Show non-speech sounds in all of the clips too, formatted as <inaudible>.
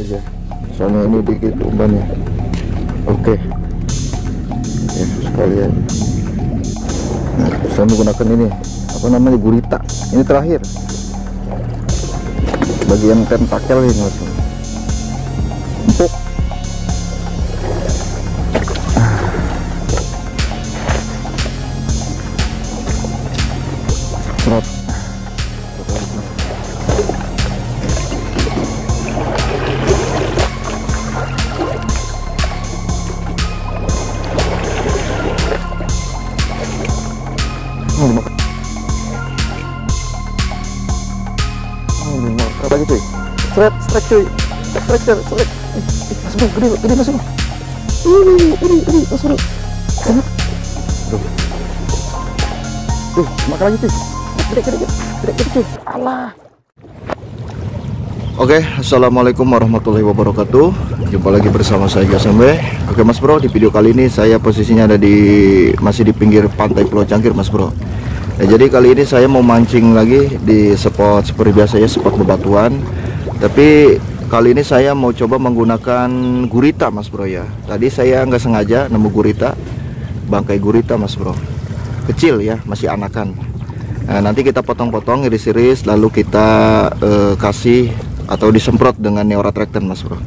saja. Soalnya ini dikit umpannya. Oke. Ya sekalian. Nah, saya menggunakan ini. Apa namanya? Gurita. Ini terakhir. Bagian tentakel ini mas. Empuk Oh. Oh, dimakan lagi cuy. Strike, strike cuy. Strike. Eh, eh, Mas bro, gede, gede mas. Ini, ini, ini, mas bro. Enak. Aduh. Tuh, makan lagi cuy. Gede, gede, gede, gede, gede cuy. Alah. Oke, assalamualaikum warahmatullahi wabarakatuh. Jumpa lagi bersama saya Gasambe. Oke, Mas Bro, di video kali ini saya posisinya ada di masih di pinggir pantai Pulau Cangkir, Mas Bro. Nah, jadi kali ini saya mau mancing lagi di spot seperti biasa ya, spot bebatuan. Tapi kali ini saya mau coba menggunakan gurita, Mas Bro ya. Tadi saya nggak sengaja nemu gurita, bangkai gurita, Mas Bro. Kecil ya, masih anakan. Nah, nanti kita potong-potong iris-iris lalu kita eh, kasih atau disemprot dengan Neoratrekten Mas Bro.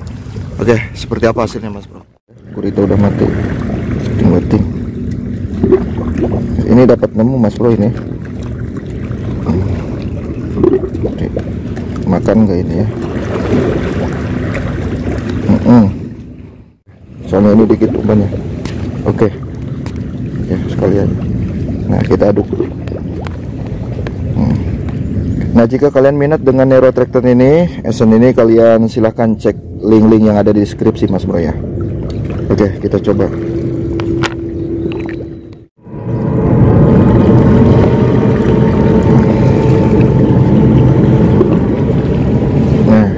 Oke, seperti apa hasilnya Mas Bro? Gurita udah mati. Tinggal Ini dapat nemu Mas Bro ini. Makan nggak ini ya? Mm-mm. Soalnya ini dikit umpannya. Oke. Ya, sekalian. Nah, kita aduk. Nah jika kalian minat dengan Nero Tractor ini Esen ini kalian silahkan cek link-link yang ada di deskripsi mas bro ya. Oke kita coba. Nah.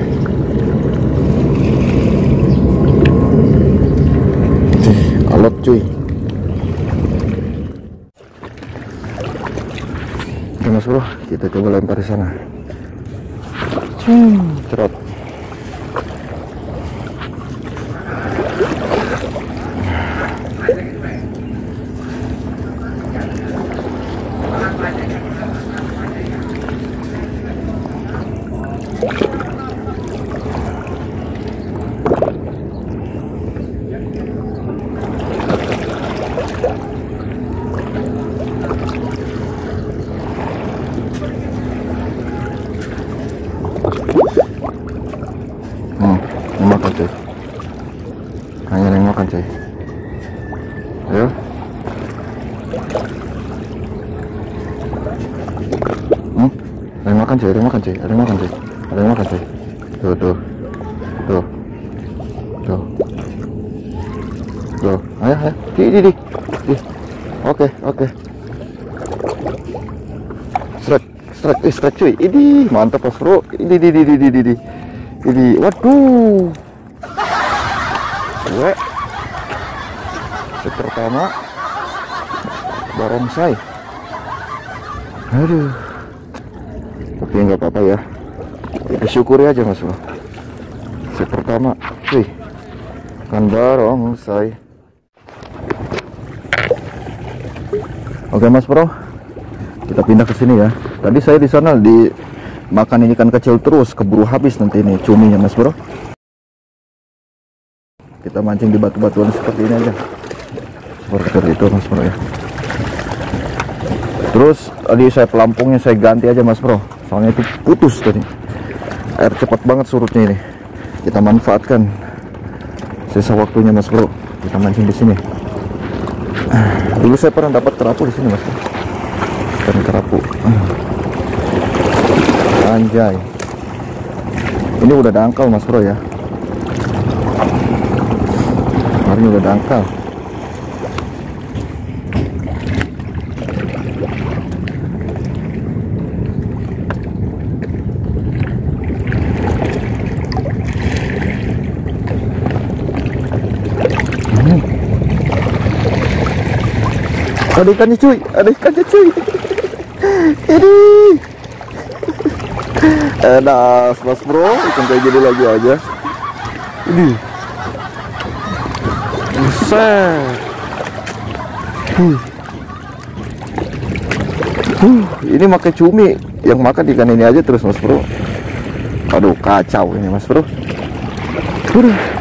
Ih, Alot cuy Oke mas bro, kita coba lempar di sana. Hmm, cerot. Hmm, yang makan cuy. Makan cuy. Ayo. Hmm, ada yang makan cuy, ada yang makan cuy, ada yang makan cuy, ada yang makan cuy. Tuh, tuh, tuh, tuh, tuh. Ayo, ayo, di, di, di. Oke, oke. Strike, strike, eh, strike cuy. Ini mantap pas bro. Ini, di, di, di, di, di. Ini, waduh. Gue. Set pertama. Barongsai. Aduh. Tapi nggak apa-apa ya. Kita syukuri aja mas bro. Set pertama. Wih. Kan barongsai. Oke mas bro. Kita pindah ke sini ya. Tadi saya di sana di makan ikan kecil terus keburu habis nanti ini cuminya mas bro kita mancing di batu-batuan seperti ini aja seperti itu mas bro ya. Terus tadi saya pelampungnya saya ganti aja mas bro. Soalnya itu putus tadi. Air cepat banget surutnya ini. Kita manfaatkan sisa waktunya mas bro. Kita mancing di sini. Dulu saya pernah dapat kerapu di sini mas bro. Ikan kerapu. Anjay. Ini udah dangkal mas bro ya. Kemarin udah dangkal. Ada ikannya cuy, ada ikannya cuy. Ini. Enak mas bro, ikan kayak gini lagi aja. Ini. Huh, ini makai cumi yang makan ikan ini aja terus mas bro aduh kacau ini mas bro Udah.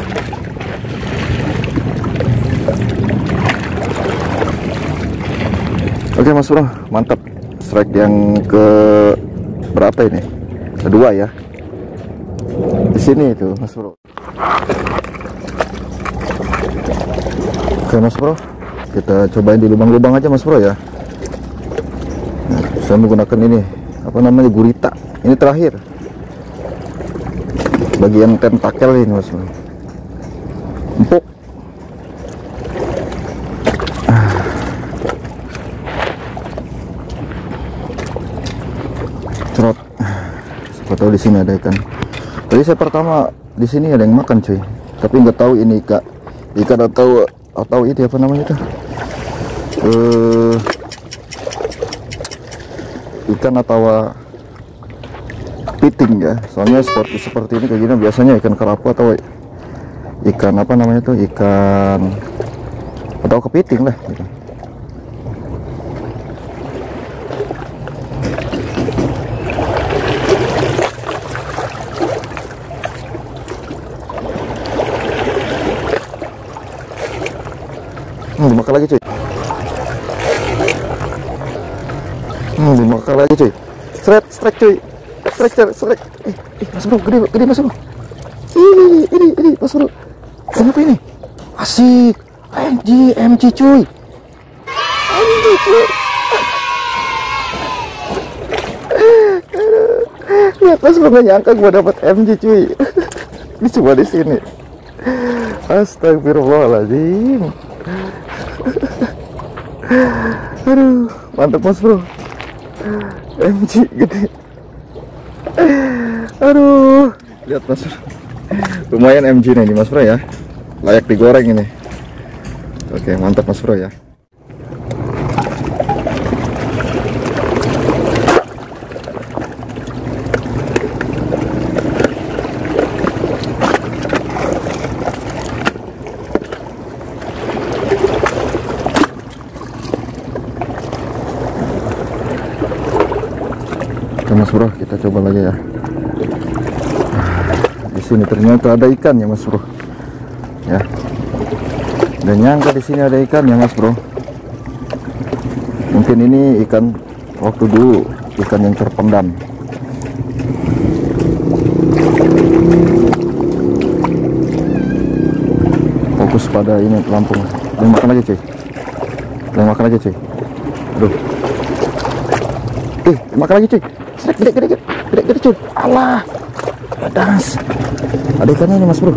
Oke mas bro, mantap strike yang ke berapa ini? Kedua ya. Di sini itu mas bro. Oke mas bro, kita cobain di lubang-lubang aja mas bro ya. Nah, saya menggunakan ini apa namanya gurita. Ini terakhir. Bagian tentakel ini mas bro. Empuk. Siapa tahu di sini ada ikan. Tadi saya pertama di sini ada yang makan cuy. Tapi nggak tahu ini ikan ikan atau atau ini apa namanya itu eh ikan atau piting ya. Soalnya seperti seperti ini kayak gini biasanya ikan kerapu atau ikan apa namanya tuh? Ikan atau kepiting lah gitu. Hmm, dimakan lagi cuy. Hmm, dimakan lagi cuy. Seret, strike cuy. Strike, strike. Eh, eh, mas bro, gede, gede mas bro. Ini, ini, ini, mas bro. Kenapa ini? Asik. MG, MG cuy. MG cuy. Mas bro, gak nyangka gua dapat MG cuy. <laughs> Ini cuma di sini. Astagfirullahaladzim. Aduh, mantap mas bro. MG gede. Aduh, lihat mas bro. Lumayan MG nih mas bro ya. Layak digoreng ini. Oke, mantap mas bro ya. Mas bro, kita coba lagi ya. Di sini ternyata ada ikan ya mas bro. Ya. Dan nyangka di sini ada ikan ya mas bro. Mungkin ini ikan waktu dulu ikan yang terpendam. Fokus pada ini Lampung. Yang makan aja cuy. Yang makan aja cuy. Aduh. Eh, makan lagi cuy. Strike gede gede gede gede gede cuy. Allah. Pedas. Ada ikannya ini mas bro.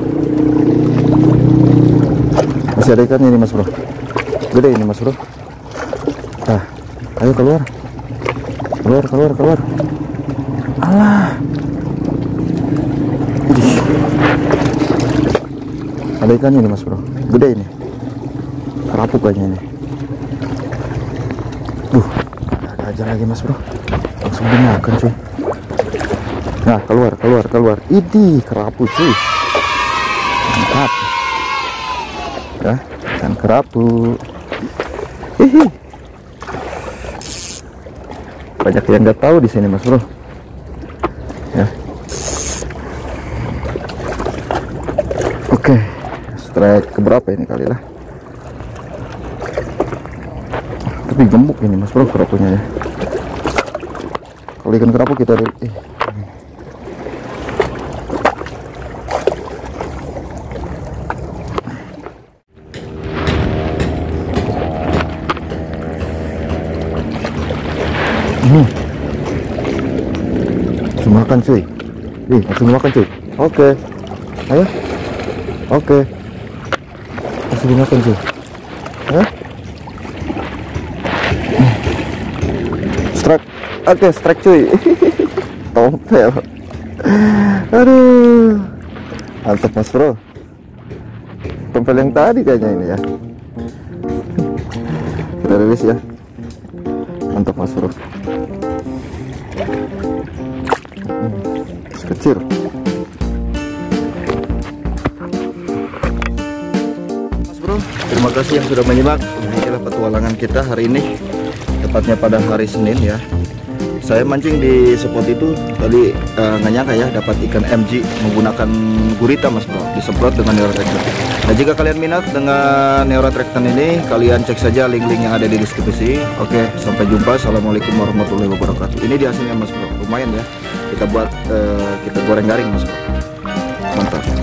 Masih ada ikannya ini mas bro. Gede ini mas bro. Nah, ayo keluar. Keluar keluar keluar. Allah. Ada ikannya ini mas bro. Gede ini. Kerapu kayaknya ini. Duh, ada aja lagi mas bro langsung dimakan cuy. Nah keluar keluar keluar. Idi kerapu cuy. Mantap. Ya dan kerapu. Hihi. Banyak yang nggak tahu di sini mas bro. Ya. Oke strike keberapa ini kali lah? Tapi gemuk ini mas bro kerapunya ya kalau ikan kerapu kita ada eh. langsung makan cuy. Nih langsung makan cuy. Oke. Ayo. Oke. Langsung dimakan cuy. Hah? strike. Oke okay, strike cuy. <laughs> Tompel. Aduh. Mantap mas bro. Tompel yang tadi kayaknya ini ya. Kita rilis ya. Mantap mas bro. Hmm, kecil. Mas bro terima kasih yang sudah menyimak. Inilah petualangan kita hari ini tepatnya pada hari Senin ya. Saya mancing di spot itu tadi eh, nggak nyangka ya dapat ikan MG menggunakan gurita mas bro, disemprot dengan Neurotrektan. Nah jika kalian minat dengan Neurotrektan ini, kalian cek saja link-link yang ada di deskripsi. Oke, sampai jumpa. Assalamualaikum warahmatullahi wabarakatuh. Ini di hasilnya mas bro, lumayan ya. Kita buat eh, kita goreng garing mas bro. Mantap.